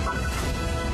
はい。